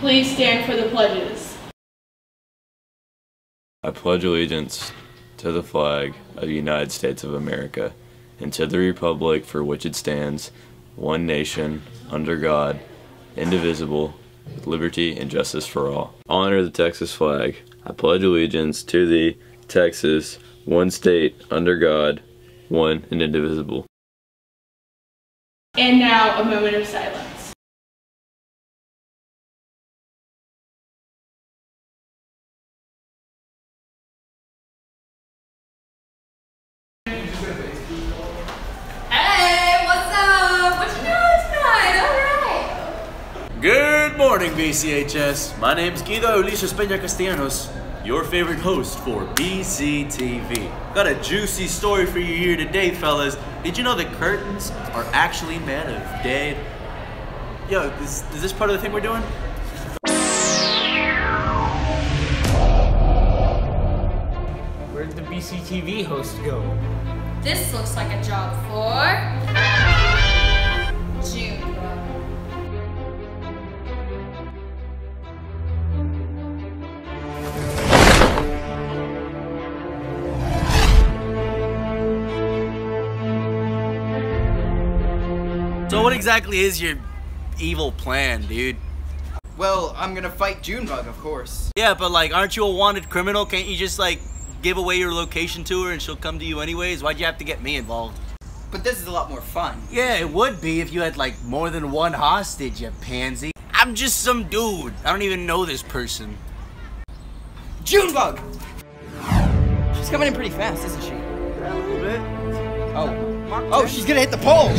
Please stand for the pledges. I pledge allegiance to the flag of the United States of America and to the republic for which it stands, one nation, under God, indivisible, with liberty and justice for all. Honor the Texas flag. I pledge allegiance to the Texas, one state, under God, one and indivisible. And now a moment of silence. Morning, BCHS. My name's Guido Ulises Peña Castellanos, your favorite host for BCTV. Got a juicy story for you here today, fellas. Did you know the curtains are actually made of dead? Yo, is, is this part of the thing we're doing? Where'd the BCTV host go? This looks like a job for So, what exactly is your evil plan, dude? Well, I'm gonna fight Junebug, of course. Yeah, but like, aren't you a wanted criminal? Can't you just like give away your location to her and she'll come to you anyways? Why'd you have to get me involved? But this is a lot more fun. Yeah, it would be if you had like more than one hostage, you pansy. I'm just some dude. I don't even know this person. Junebug! She's coming in pretty fast, isn't she? A little bit. Oh. Oh, she's gonna hit the pole!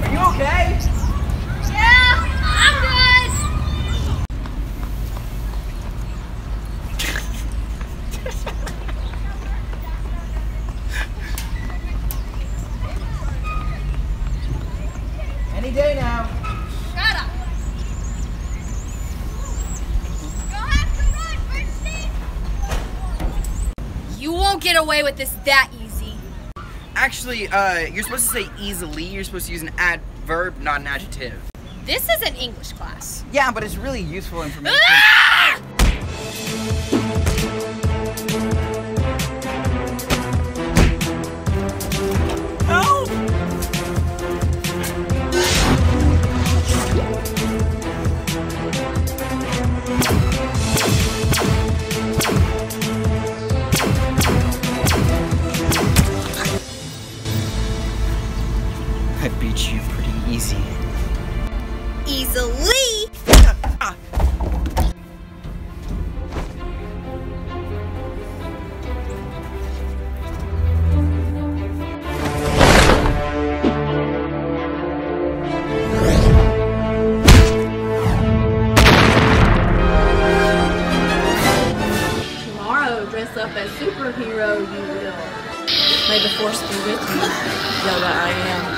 Are you okay? Yeah, I'm good. Any day now. Shut up. You'll have to run, Bernstein. You won't get away with this that easy. Actually, uh, you're supposed to say easily. You're supposed to use an adverb, not an adjective. This is an English class. Yeah, but it's really useful information. you pretty easy. Easily. Tomorrow, dress up as superhero, you will. May the force be with you, Yoda I am.